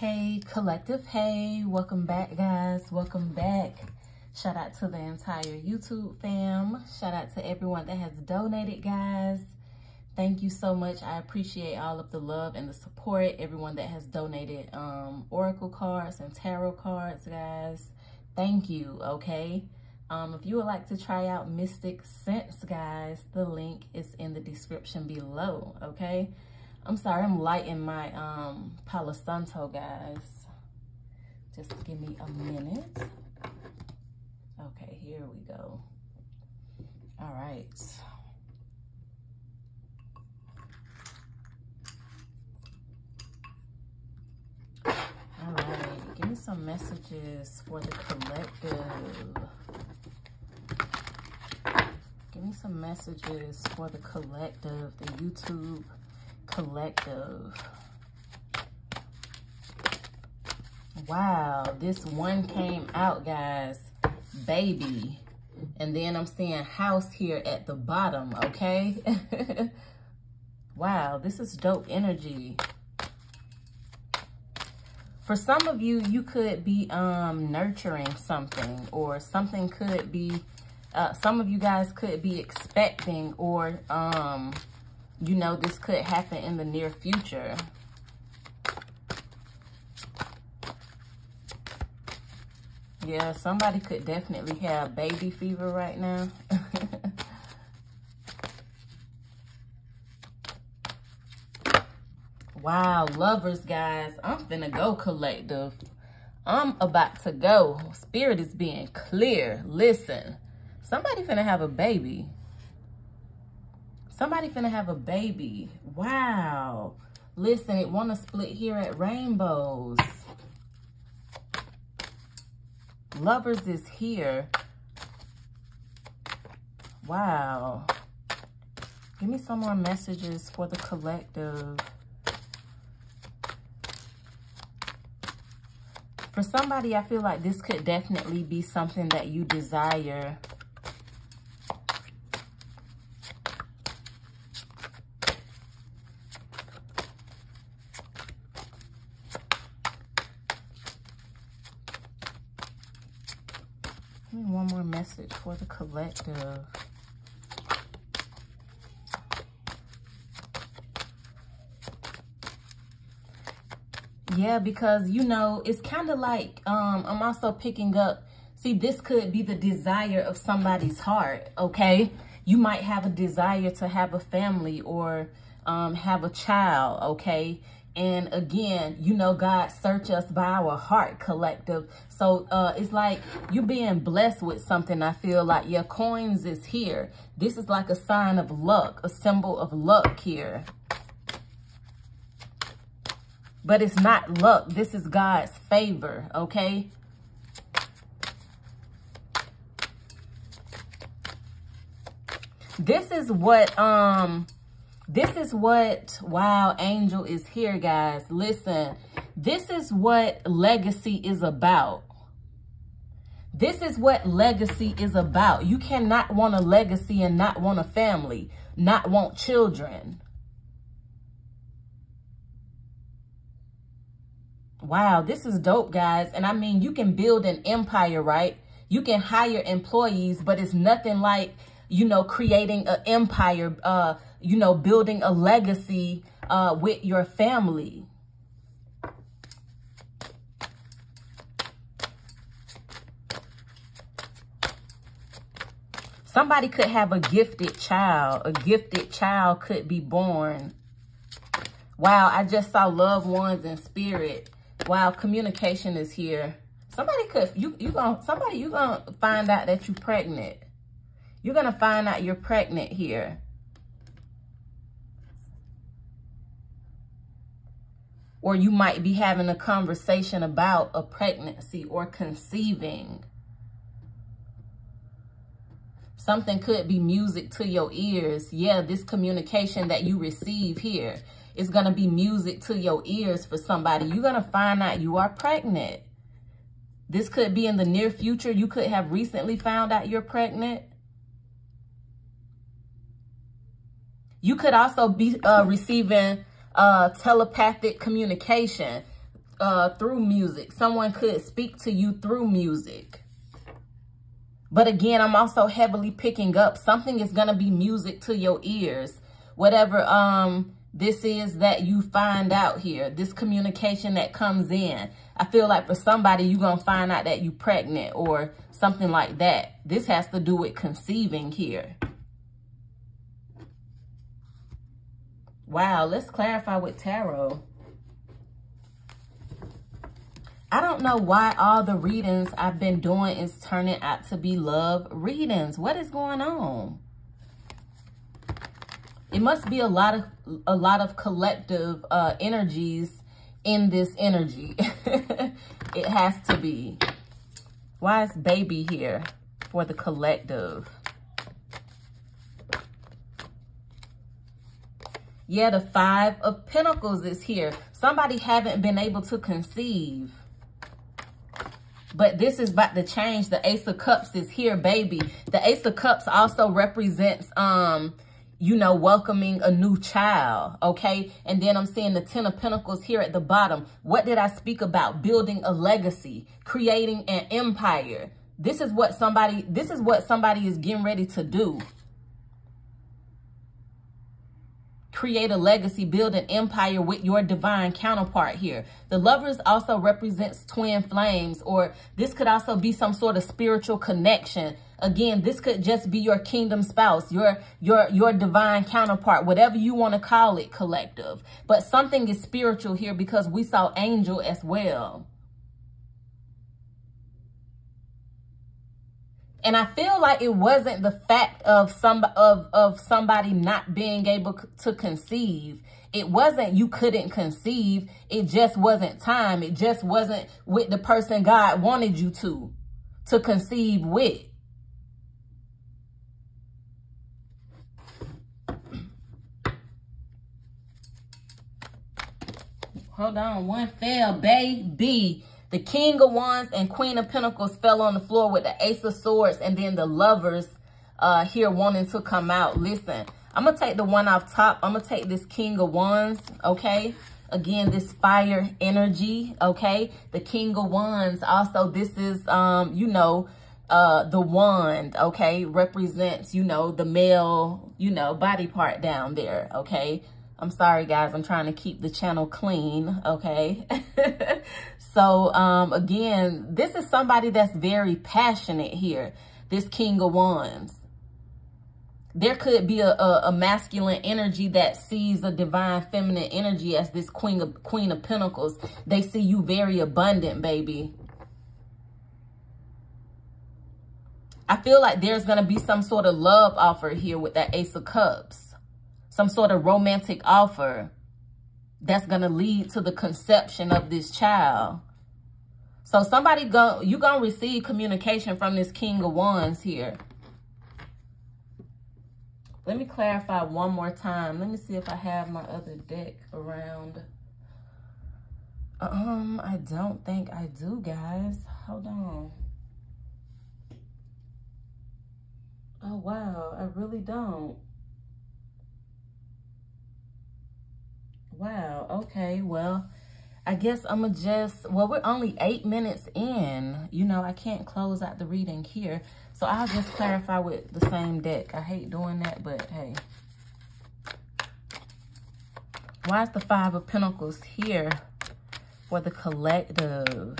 Hey, collective. Hey, welcome back, guys. Welcome back. Shout out to the entire YouTube fam. Shout out to everyone that has donated, guys. Thank you so much. I appreciate all of the love and the support. Everyone that has donated um, Oracle cards and Tarot cards, guys. Thank you, okay? Um, if you would like to try out Mystic Sense, guys, the link is in the description below, okay? I'm sorry, I'm lighting my um, Palo Santo, guys. Just give me a minute. Okay, here we go. All right. All right, give me some messages for the collective. Give me some messages for the collective, the YouTube collective. Wow, this one came out, guys. Baby. And then I'm seeing house here at the bottom, okay? wow, this is dope energy. For some of you, you could be um, nurturing something or something could be, uh, some of you guys could be expecting or, um, you know, this could happen in the near future. Yeah, somebody could definitely have baby fever right now. wow, lovers, guys. I'm finna go collective. I'm about to go. Spirit is being clear. Listen, somebody finna have a baby. Somebody finna have a baby. Wow. Listen, it want to split here at Rainbows. Lovers is here. Wow. Give me some more messages for the collective. For somebody, I feel like this could definitely be something that you desire. One more message for the collective. Yeah, because, you know, it's kind of like, um, I'm also picking up, see, this could be the desire of somebody's heart, okay? You might have a desire to have a family or um, have a child, okay? And again, you know, God search us by our heart collective. So uh, it's like you're being blessed with something. I feel like your coins is here. This is like a sign of luck, a symbol of luck here. But it's not luck. This is God's favor, okay? This is what um this is what Wow Angel is here, guys. Listen, this is what legacy is about. This is what legacy is about. You cannot want a legacy and not want a family, not want children. Wow, this is dope, guys. And I mean, you can build an empire, right? You can hire employees, but it's nothing like, you know, creating an empire, uh, you know, building a legacy uh, with your family. Somebody could have a gifted child. A gifted child could be born. Wow, I just saw loved ones in spirit. Wow, communication is here. Somebody could, you, you gonna, somebody, you gonna find out that you're pregnant. You're gonna find out you're pregnant here. Or you might be having a conversation about a pregnancy or conceiving. Something could be music to your ears. Yeah, this communication that you receive here is going to be music to your ears for somebody. You're going to find out you are pregnant. This could be in the near future. You could have recently found out you're pregnant. You could also be uh, receiving uh, telepathic communication. uh, through music. Someone could speak to you through music. But again, I'm also heavily picking up something is going to be music to your ears. Whatever um this is that you find out here, this communication that comes in. I feel like for somebody, you're going to find out that you're pregnant or something like that. This has to do with conceiving here. Wow, let's clarify with tarot. I don't know why all the readings I've been doing is turning out to be love readings. What is going on? It must be a lot of a lot of collective uh, energies in this energy. it has to be. Why is baby here for the collective? Yeah, the five of pentacles is here. Somebody haven't been able to conceive. But this is about to change. The Ace of Cups is here, baby. The Ace of Cups also represents, um, you know, welcoming a new child, okay? And then I'm seeing the Ten of Pentacles here at the bottom. What did I speak about? Building a legacy, creating an empire. This is what somebody, this is what somebody is getting ready to do. Create a legacy, build an empire with your divine counterpart here. The lovers also represents twin flames, or this could also be some sort of spiritual connection. Again, this could just be your kingdom spouse, your your your divine counterpart, whatever you want to call it, collective. But something is spiritual here because we saw angel as well. And I feel like it wasn't the fact of some of of somebody not being able to conceive. It wasn't you couldn't conceive. It just wasn't time. It just wasn't with the person God wanted you to to conceive with. Hold on, one fell, baby. The King of Wands and Queen of Pentacles fell on the floor with the Ace of Swords and then the lovers uh, here wanting to come out. Listen, I'm going to take the one off top. I'm going to take this King of Wands, okay? Again, this fire energy, okay? The King of Wands. Also, this is, um, you know, uh, the wand, okay? Represents, you know, the male, you know, body part down there, okay? I'm sorry, guys. I'm trying to keep the channel clean, okay? so, um, again, this is somebody that's very passionate here, this King of Wands. There could be a, a, a masculine energy that sees a divine feminine energy as this Queen of, Queen of Pentacles. They see you very abundant, baby. I feel like there's going to be some sort of love offer here with that Ace of Cups some sort of romantic offer that's going to lead to the conception of this child. So somebody go, you're going to receive communication from this King of Wands here. Let me clarify one more time. Let me see if I have my other deck around. Um, I don't think I do, guys. Hold on. Oh, wow. I really don't. Wow. Okay. Well, I guess I'm going to just, well, we're only eight minutes in. You know, I can't close out the reading here. So I'll just clarify with the same deck. I hate doing that, but hey. Why is the Five of Pentacles here for the collective?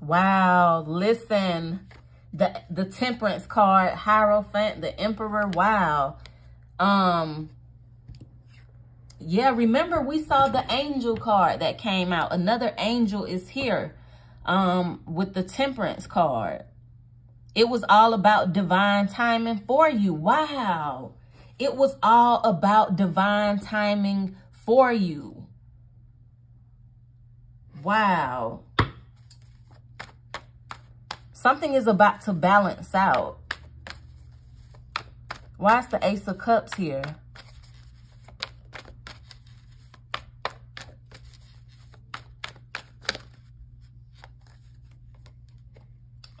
Wow. Listen. The, the Temperance card, Hierophant, the Emperor. Wow. Um, yeah, remember we saw the angel card that came out. Another angel is here um, with the temperance card. It was all about divine timing for you. Wow. It was all about divine timing for you. Wow. Something is about to balance out. Why is the Ace of Cups here?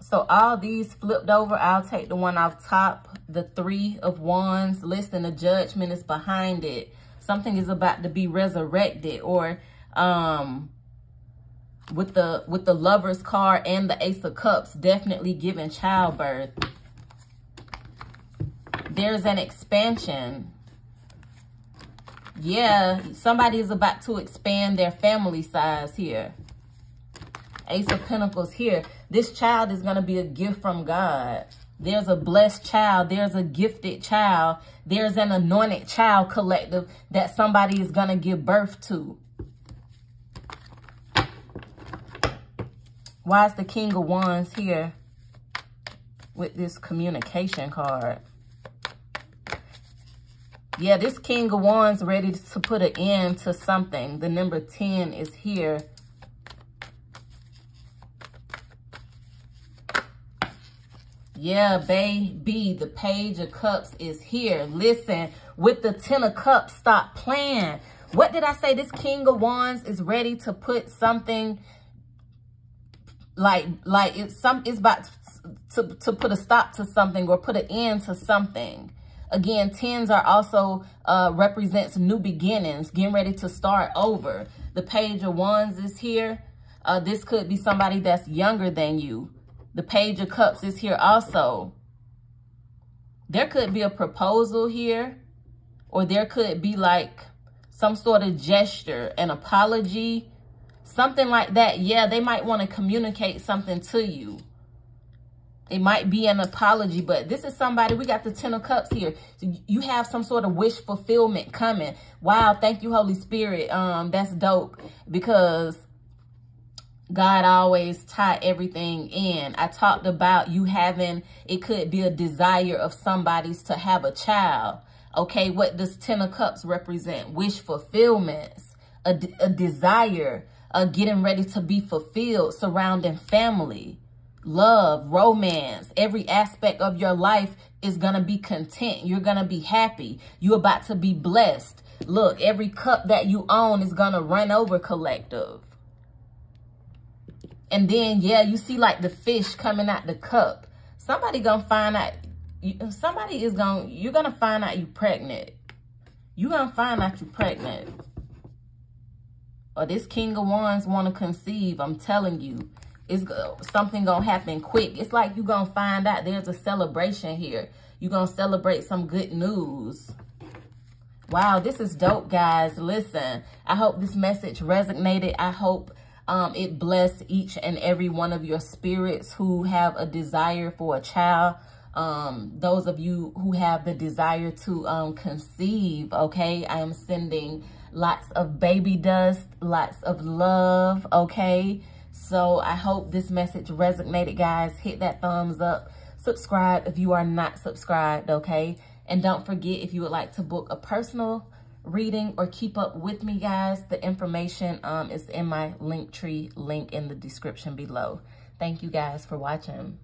So all these flipped over, I'll take the one off top, the three of wands. Listen, the judgment is behind it. Something is about to be resurrected or um, with the with the lover's card and the ace of cups definitely giving childbirth there's an expansion. Yeah somebody is about to expand their family size here. Ace of pentacles here. This child is going to be a gift from god. There's a blessed child. There's a gifted child. There's an anointed child collective that somebody is going to give birth to. Why is the King of Wands here with this communication card? Yeah, this King of Wands ready to put an end to something. The number 10 is here. Yeah, baby, the Page of Cups is here. Listen, with the Ten of Cups, stop playing. What did I say? This King of Wands is ready to put something like like it's some it's about to to put a stop to something or put an end to something again tens are also uh represents new beginnings getting ready to start over the page of wands is here uh this could be somebody that's younger than you the page of cups is here also there could be a proposal here or there could be like some sort of gesture an apology Something like that. Yeah, they might want to communicate something to you. It might be an apology, but this is somebody, we got the Ten of Cups here. So you have some sort of wish fulfillment coming. Wow, thank you, Holy Spirit. Um, That's dope because God always tie everything in. I talked about you having, it could be a desire of somebody's to have a child. Okay, what does Ten of Cups represent? Wish fulfillments, a, a desire uh, getting ready to be fulfilled surrounding family, love, romance. Every aspect of your life is going to be content. You're going to be happy. You're about to be blessed. Look, every cup that you own is going to run over collective. And then, yeah, you see like the fish coming out the cup. Somebody going to find out, somebody is going, you're going to find out you're pregnant. You're going to find out you're pregnant or this King of Wands want to conceive, I'm telling you, it's something to happen quick. It's like you're going to find out there's a celebration here. You're going to celebrate some good news. Wow, this is dope, guys. Listen, I hope this message resonated. I hope um, it blessed each and every one of your spirits who have a desire for a child. Um, those of you who have the desire to um, conceive, okay? I am sending lots of baby dust, lots of love, okay? So I hope this message resonated, guys. Hit that thumbs up. Subscribe if you are not subscribed, okay? And don't forget, if you would like to book a personal reading or keep up with me, guys, the information um, is in my Linktree link in the description below. Thank you guys for watching.